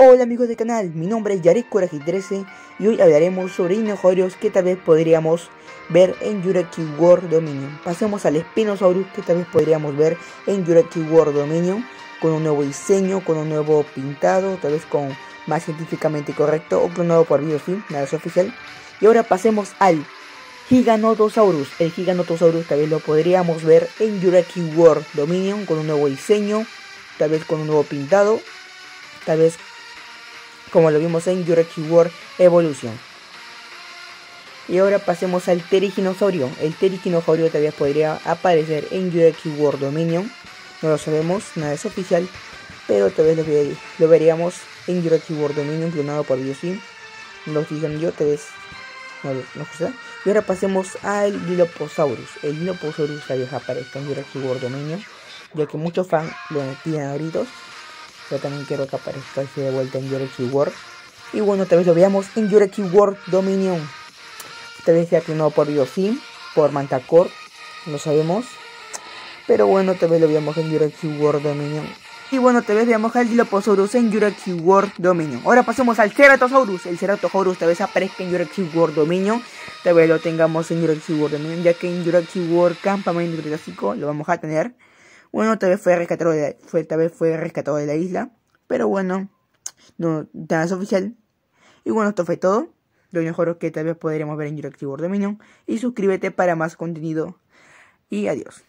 Hola amigos del canal, mi nombre es Yarek Coraje 13 y hoy hablaremos sobre dinosaurios que tal vez podríamos ver en Jurassic World Dominion. Pasemos al Spinosaurus que tal vez podríamos ver en Jurassic World Dominion con un nuevo diseño, con un nuevo pintado, tal vez con más científicamente correcto o clonado por biofilm, nada es oficial. Y ahora pasemos al Giganotosaurus. El Giganotosaurus tal vez lo podríamos ver en Jurassic World Dominion con un nuevo diseño, tal vez con un nuevo pintado, tal vez como lo vimos en Jurassic World Evolution. Y ahora pasemos al Teriginosaurio. El Teriginosaurio todavía podría aparecer en Jurassic World Dominion. No lo sabemos, nada es oficial. Pero tal vez lo, veríamos en Jurassic World Dominion clonado por Biosyn. Lo yo, tal vez no, no Y ahora pasemos al Dilophosaurus. El Dilophosaurus todavía aparece en Jurassic World Dominion. Ya que muchos fans lo piden a. Yo también quiero que aparezca así de vuelta en Jurassic World. Y bueno, tal vez lo veamos en Jurassic World Dominion. Tal vez sea clonado por Biofilm, por Mantacore, no sabemos. Pero bueno, tal vez lo veamos en Jurassic World Dominion. Y bueno, tal vez veamos al Dilophosaurus en Jurassic World Dominion. Ahora pasemos al Ceratosaurus. El Ceratosaurus tal vez aparezca en Jurassic World Dominion. Tal vez lo tengamos en Jurassic World Dominion, ya que en Jurassic World Campamento Cretácico lo vamos a tener. Bueno, tal vez fue rescatado de la, fue, tal vez fue rescatado de la isla. Pero bueno, no nada es oficial. Y bueno, esto fue todo. Lo mejor que tal vez podríamos ver en Jurassic World Dominion. Y suscríbete para más contenido. Y adiós.